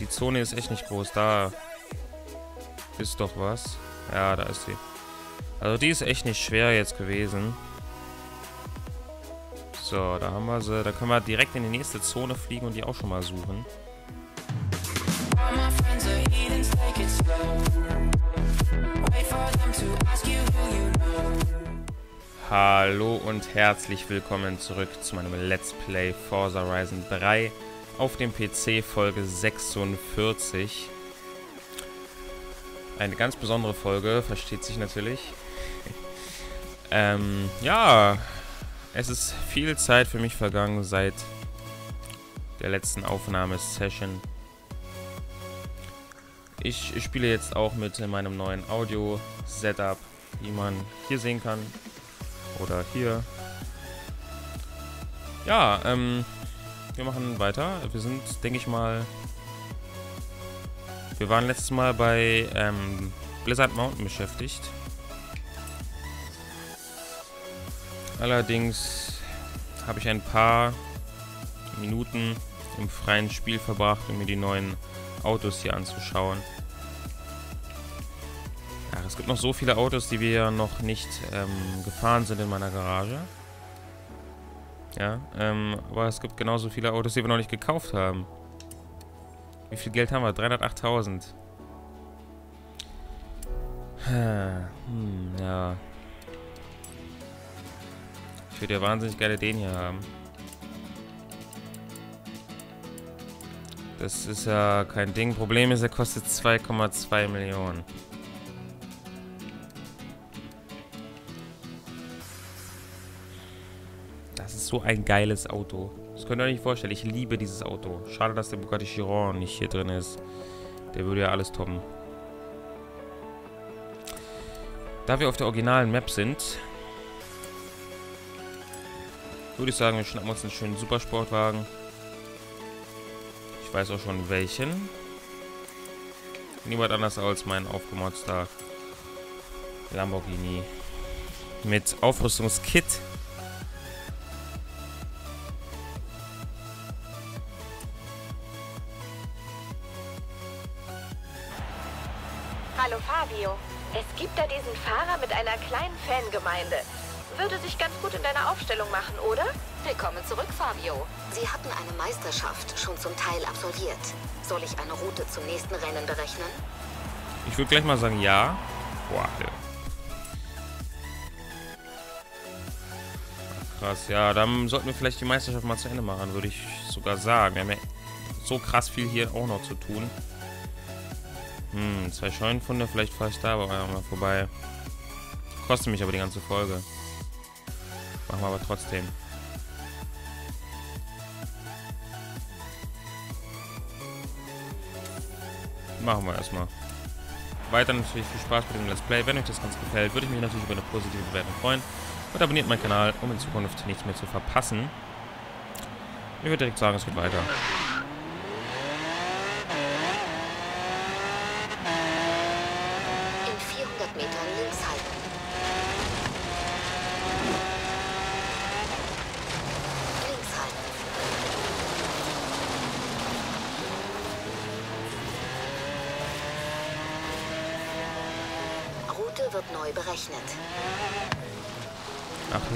Die Zone ist echt nicht groß. Da ist doch was. Ja, da ist sie. Also die ist echt nicht schwer jetzt gewesen. So, da haben wir sie. Da können wir direkt in die nächste Zone fliegen und die auch schon mal suchen. Hallo und herzlich willkommen zurück zu meinem Let's Play Forza Horizon 3 auf dem PC Folge 46. Eine ganz besondere Folge, versteht sich natürlich. ähm, ja, es ist viel Zeit für mich vergangen seit der letzten Aufnahmesession. Ich spiele jetzt auch mit meinem neuen Audio-Setup, wie man hier sehen kann. Oder hier. Ja, ähm, wir machen weiter. Wir sind, denke ich mal, wir waren letztes Mal bei ähm, Blizzard Mountain beschäftigt. Allerdings habe ich ein paar Minuten im freien Spiel verbracht, um mir die neuen Autos hier anzuschauen. Ja, es gibt noch so viele Autos, die wir noch nicht ähm, gefahren sind in meiner Garage. Ja, ähm, aber es gibt genauso viele Autos, die wir noch nicht gekauft haben. Wie viel Geld haben wir? 308.000. Hm, ja. Ich würde ja wahnsinnig gerne den hier haben. Das ist ja kein Ding. Problem ist, er kostet 2,2 Millionen. So ein geiles Auto. Das könnt ihr euch nicht vorstellen. Ich liebe dieses Auto. Schade, dass der Bugatti Chiron nicht hier drin ist. Der würde ja alles toppen. Da wir auf der originalen Map sind, würde ich sagen, wir schnappen uns einen schönen Supersportwagen. Ich weiß auch schon welchen. Niemand anders als mein aufgemotzter Lamborghini. Mit Aufrüstungskit kleinen Fangemeinde. Würde sich ganz gut in deiner Aufstellung machen, oder? Willkommen zurück, Fabio. Sie hatten eine Meisterschaft schon zum Teil absolviert. Soll ich eine Route zum nächsten Rennen berechnen? Ich würde gleich mal sagen, ja. Boah, ja. Krass, ja, dann sollten wir vielleicht die Meisterschaft mal zu Ende machen, würde ich sogar sagen. Wir haben ja so krass viel hier auch noch zu tun. Hm, zwei Scheunenfunde, vielleicht fahre ich da aber mal vorbei. Kostet mich aber die ganze Folge. Machen wir aber trotzdem. Machen wir erstmal. Weiter natürlich viel Spaß mit dem Let's Play. Wenn euch das Ganze gefällt, würde ich mich natürlich über eine positive Bewertung freuen. Und abonniert meinen Kanal, um in Zukunft nichts mehr zu verpassen. Ich würde direkt sagen, es geht weiter.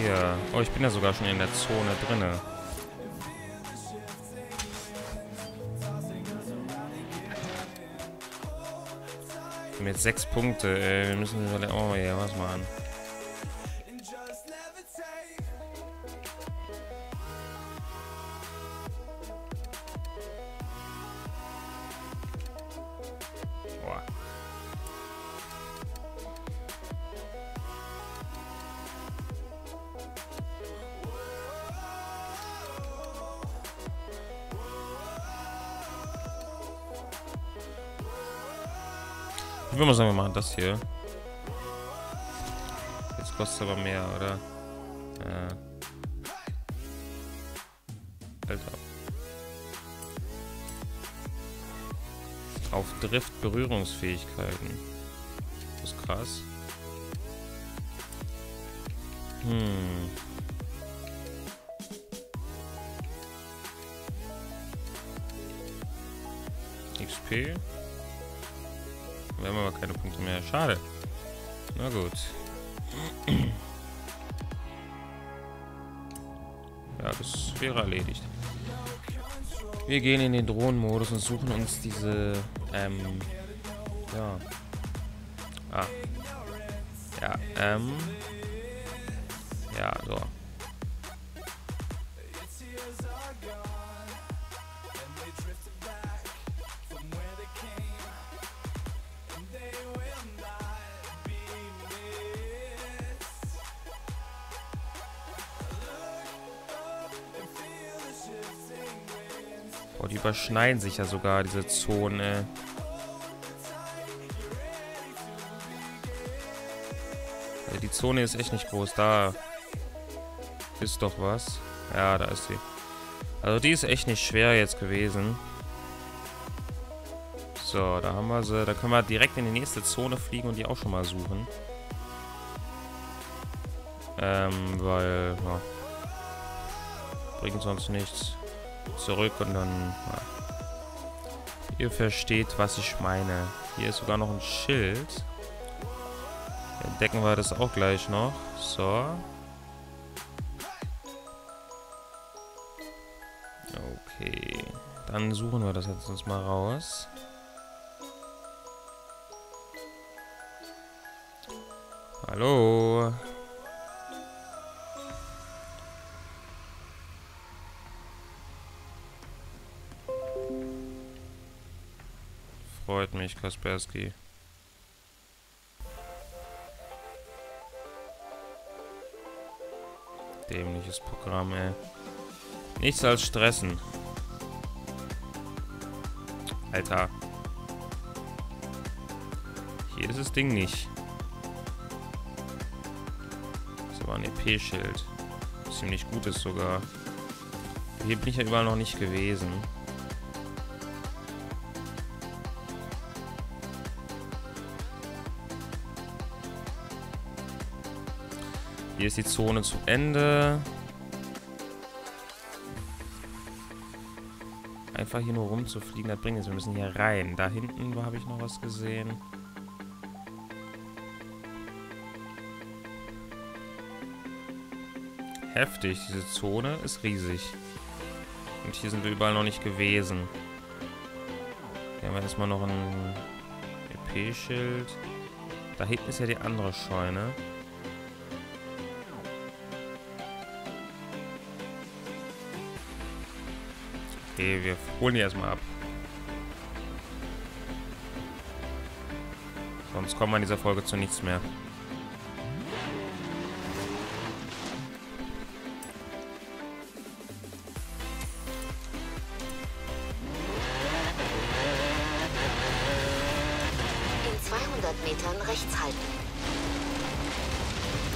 Hier. Oh, ich bin ja sogar schon in der Zone drinne. Jetzt sechs Punkte. Ey. Wir müssen oh ja was machen. Das hier. Jetzt kostet aber mehr, oder? Ja. Alter. Auf Drift Berührungsfähigkeiten. Das ist krass. Hm. XP. Wir haben aber keine Punkte mehr. Schade. Na gut. Ja, das wäre erledigt. Wir gehen in den Drohnenmodus und suchen uns diese, ähm, ja. Ah. Ja, ähm. Ja, so. Überschneiden sich ja sogar, diese Zone. Ja, die Zone ist echt nicht groß. Da ist doch was. Ja, da ist sie. Also die ist echt nicht schwer jetzt gewesen. So, da haben wir sie. Da können wir direkt in die nächste Zone fliegen und die auch schon mal suchen. Ähm, weil, ja, bringt sonst nichts. Zurück und dann, ja. Ihr versteht, was ich meine. Hier ist sogar noch ein Schild. Entdecken wir das auch gleich noch. So. Okay. Dann suchen wir das jetzt uns mal raus. Hallo. Freut mich, Kaspersky. Dämliches Programm, ey. Nichts als stressen. Alter. Hier ist das Ding nicht. Das war ein EP-Schild. Ziemlich gutes sogar. Hier bin ich ja überall noch nicht gewesen. Hier ist die Zone zu Ende. Einfach hier nur rumzufliegen, das bringt nichts. Wir müssen hier rein. Da hinten habe ich noch was gesehen. Heftig, diese Zone ist riesig. Und hier sind wir überall noch nicht gewesen. Hier haben wir erstmal noch ein EP-Schild. Da hinten ist ja die andere Scheune. Okay, wir holen die erstmal ab. Sonst kommen wir in dieser Folge zu nichts mehr. In 200 Metern rechts halten.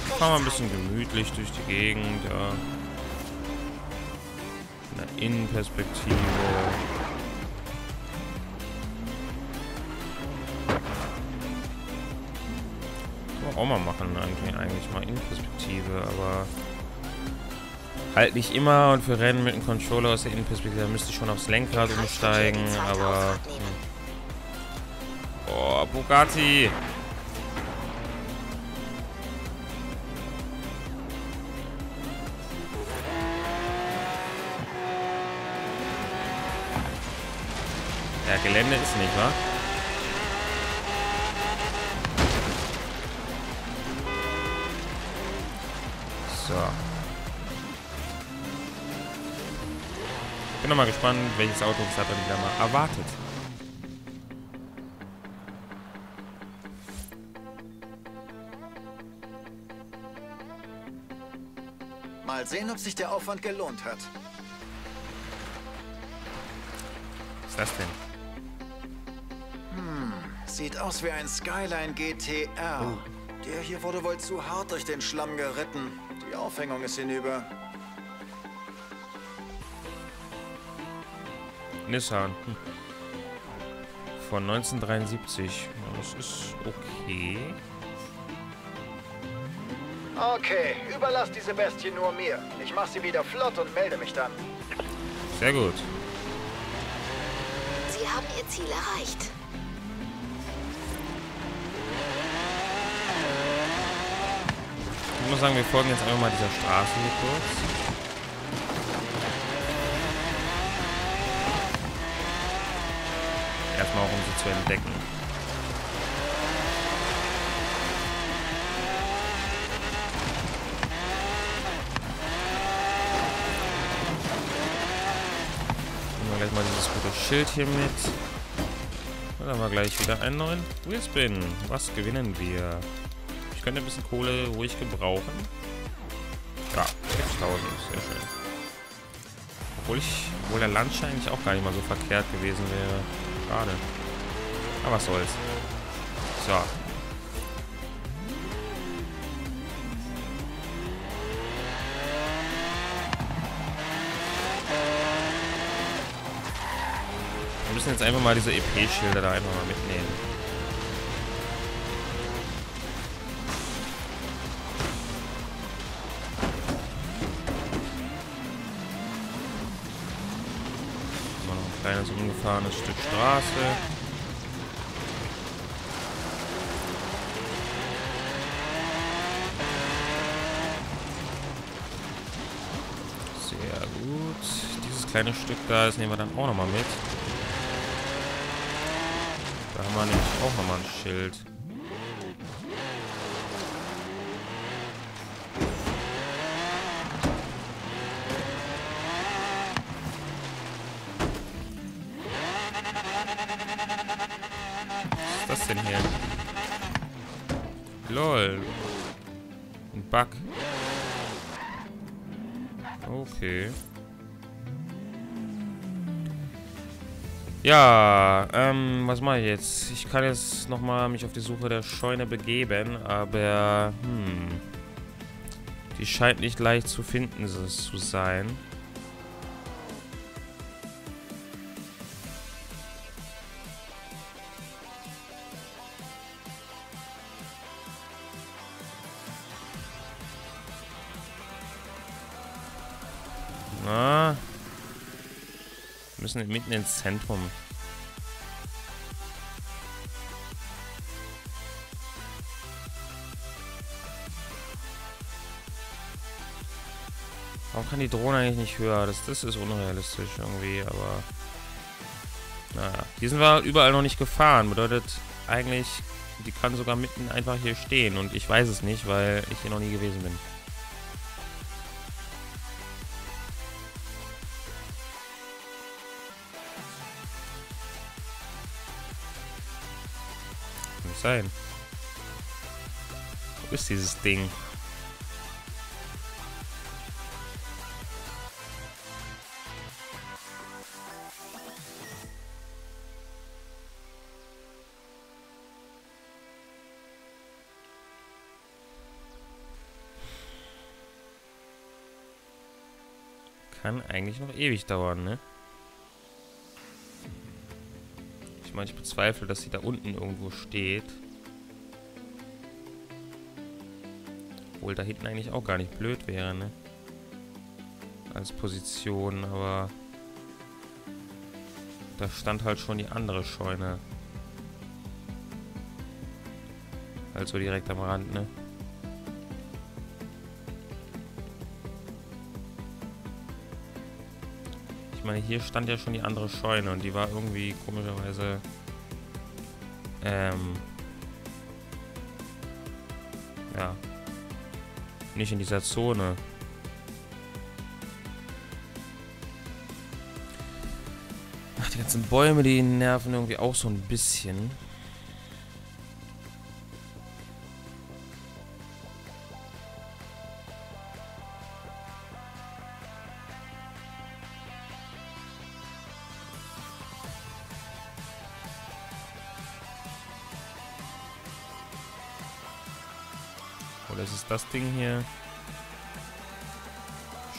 Rechts Fahren wir ein bisschen gemütlich durch die Gegend, ja. Innenperspektive. Kann man auch mal machen, eigentlich, eigentlich mal Innenperspektive, aber halt nicht immer und für Rennen mit einem Controller aus der Innenperspektive da müsste ich schon aufs Lenkrad umsteigen, aber... Hm. Bugatti! Ja, Gelände ist nicht, wa? So. Bin noch mal gespannt, welches Auto uns dann wieder mal erwartet. Mal sehen, ob sich der Aufwand gelohnt hat. Was ist das denn? Sieht aus wie ein Skyline GTR. Der hier wurde wohl zu hart durch den Schlamm geritten. Die Aufhängung ist hinüber. Nissan. Hm. Von 1973. Ja, Das ist okay. Okay, überlass diese Bestie nur mir. Ich mach sie wieder flott und melde mich dann. Sehr gut. Sie haben ihr Ziel erreicht. Ich muss sagen, wir folgen jetzt einfach mal dieser Straße hier kurz. Erstmal auch, um sie zu entdecken. Nehmen wir gleich mal dieses gute Schild hier mit. Dann haben wir gleich wieder einen neuen Wheelspin. Was gewinnen wir? Könnte ein bisschen Kohle ruhig gebrauchen. Ja, 6000, sehr schön. Obwohl ich, obwohl der Launcher eigentlich auch gar nicht mal so verkehrt gewesen wäre. Schade. Aber was soll's. So. Wir müssen jetzt einfach mal diese EP-Schilder da einfach mal mitnehmen. Umgefahrenes Stück Straße. Sehr gut. Dieses kleine Stück da, das nehmen wir dann auch nochmal mit. Da haben wir nämlich auch nochmal ein Schild. Lol. Ein Bug. Okay. Ja, ähm, was mache ich jetzt? Ich kann jetzt nochmal mich auf die Suche der Scheune begeben, aber, hm. Die scheint nicht leicht zu finden zu sein. Müssen mitten ins Zentrum. Warum kann die Drohne eigentlich nicht höher? Das, das ist unrealistisch irgendwie, aber... Naja, die sind wir überall noch nicht gefahren. Bedeutet eigentlich, die kann sogar mitten einfach hier stehen. Und ich weiß es nicht, weil ich hier noch nie gewesen bin. Sein. Wo ist dieses Ding? Kann eigentlich noch ewig dauern, ne? Meine, ich bezweifle, dass sie da unten irgendwo steht. Obwohl da hinten eigentlich auch gar nicht blöd wäre, ne? Als Position, aber... Da stand halt schon die andere Scheune. Also direkt am Rand, ne? Meine, hier stand ja schon die andere Scheune und die war irgendwie komischerweise ähm ja nicht in dieser Zone. Ach, die ganzen Bäume, die nerven irgendwie auch so ein bisschen. Das Ding hier?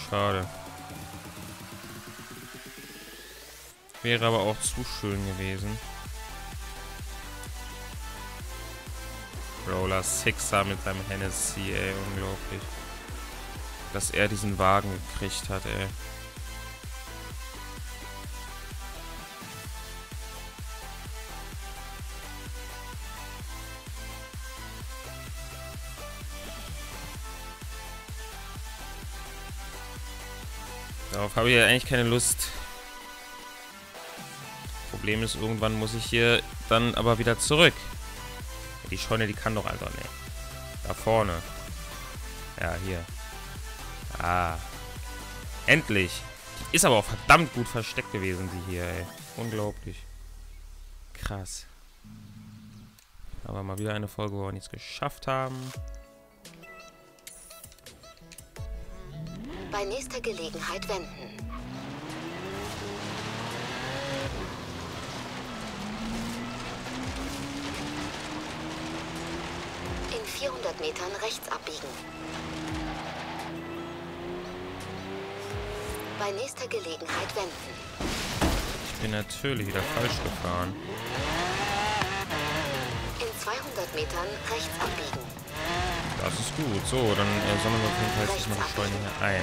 Schade. Wäre aber auch zu schön gewesen. Roller Sixer mit seinem Hennessy, ey, unglaublich. Dass er diesen Wagen gekriegt hat, ey. Habe ich ja eigentlich keine Lust. Problem ist, irgendwann muss ich hier dann aber wieder zurück. Die Scheune, die kann doch einfach nicht. Da vorne. Ja, hier. Ah. Endlich. Die ist aber auch verdammt gut versteckt gewesen, die hier, ey. Unglaublich. Krass. Aber mal wieder eine Folge, wo wir nichts geschafft haben. Bei nächster Gelegenheit wenden. In 400 Metern rechts abbiegen. Bei nächster Gelegenheit wenden. Ich bin natürlich wieder falsch gefahren. In 200 Metern rechts abbiegen. Das ist gut. So, dann äh, sammeln wir auf jeden Fall jetzt noch eine Scheune hier ein.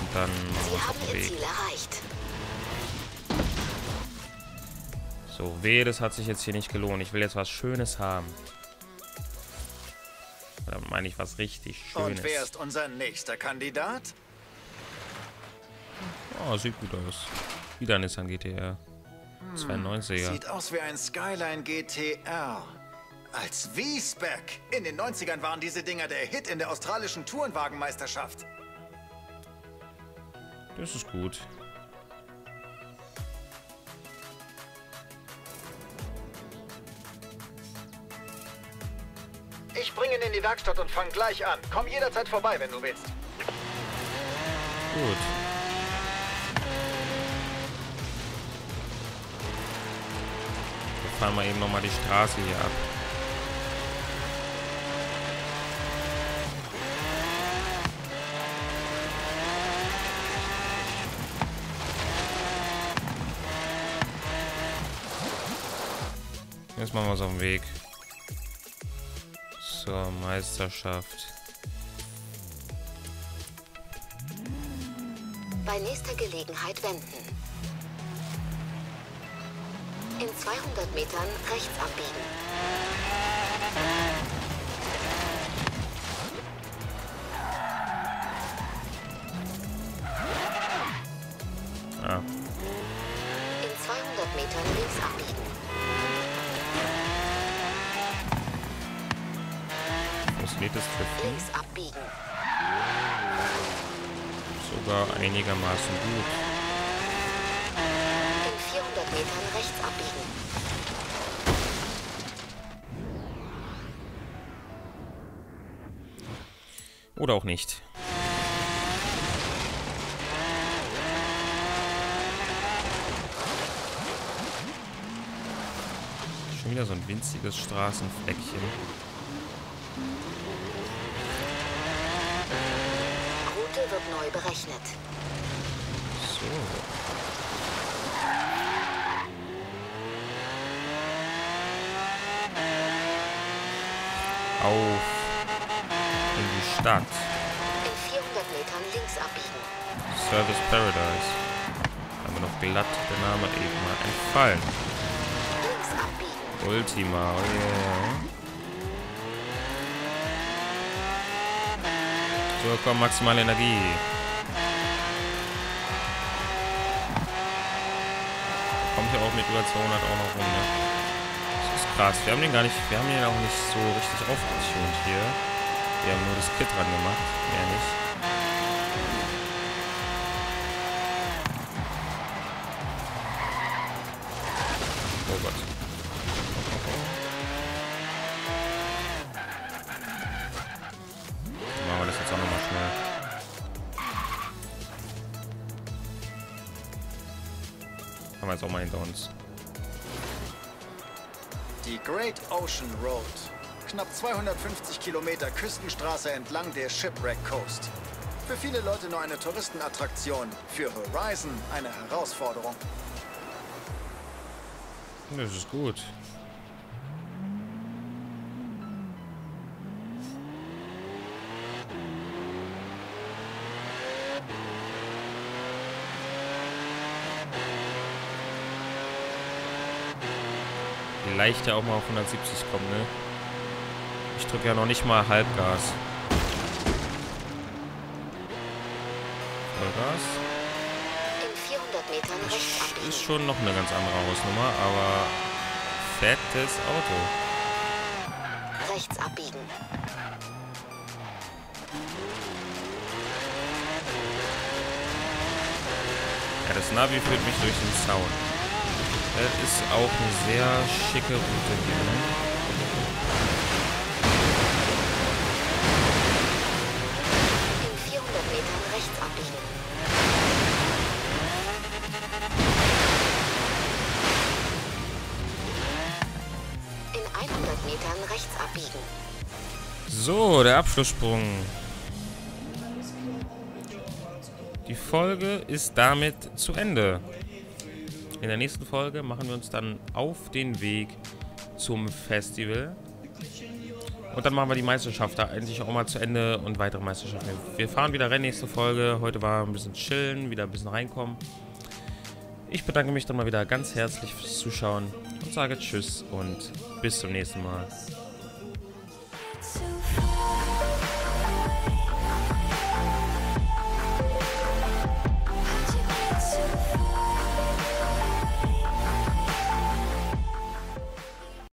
Und dann machen wir Sie uns haben auf den Ihr Weg. Ziel erreicht. So, wehe, das hat sich jetzt hier nicht gelohnt. Ich will jetzt was Schönes haben. Da meine ich was richtig Schönes. Und wer ist unser nächster Kandidat? Oh, sieht gut aus. Wieder ein Nissan GTR. 92er. Sieht aus wie ein Skyline GTR. Als V-Spec. In den 90ern waren diese Dinger der Hit in der australischen Tourenwagenmeisterschaft. Das ist gut. Ich bringe ihn in die Werkstatt und fang gleich an. Komm jederzeit vorbei, wenn du willst. Gut. Wir fahren mal eben nochmal die Straße hier ab. Jetzt machen wir es auf den Weg. Zur Meisterschaft. Bei nächster Gelegenheit wenden. In 200 Metern rechts abbiegen. Links abbiegen. Sogar einigermaßen gut. In 400 Metern rechts abbiegen. Oder auch nicht. Schon wieder so ein winziges Straßenfleckchen. Route wird neu berechnet. So. Auf in die Stadt. In 400 Metern links abbiegen. Service Paradise. Haben wir noch glatt der Name eben mal entfallen. Links abbiegen. Ultima, oh yeah. So, komm, maximale Energie. Kommt ja auch mit über 200 auch noch rum, ne? Das ist krass. Wir haben den gar nicht, wir haben den auch nicht so richtig aufgetunt hier. Wir haben nur das Kit dran gemacht, mehr nicht. Die Great Ocean Road. Knapp 250 Kilometer Küstenstraße entlang der Shipwreck Coast. Für viele Leute nur eine Touristenattraktion. Für Horizon eine Herausforderung. Das ist gut. Wie leicht er auch mal auf 170 kommt, ne? Ich drücke ja noch nicht mal Halbgas. Vollgas. Rechts Ist schon noch eine ganz andere Hausnummer, aber fettes Auto. Rechts abbiegen. Ja, das Navi führt mich durch den Zaun. Das ist auch eine sehr schicke Route hier. Ne? In 400 Metern rechts abbiegen. In 100 Metern rechts abbiegen. So, der Abschlusssprung. Die Folge ist damit zu Ende. In der nächsten Folge machen wir uns dann auf den Weg zum Festival. Und dann machen wir die Meisterschaft da endlich auch mal zu Ende und weitere Meisterschaften. Wir fahren wieder rein nächste Folge. Heute war ein bisschen chillen, wieder ein bisschen reinkommen. Ich bedanke mich dann mal wieder ganz herzlich fürs Zuschauen und sage Tschüss und bis zum nächsten Mal.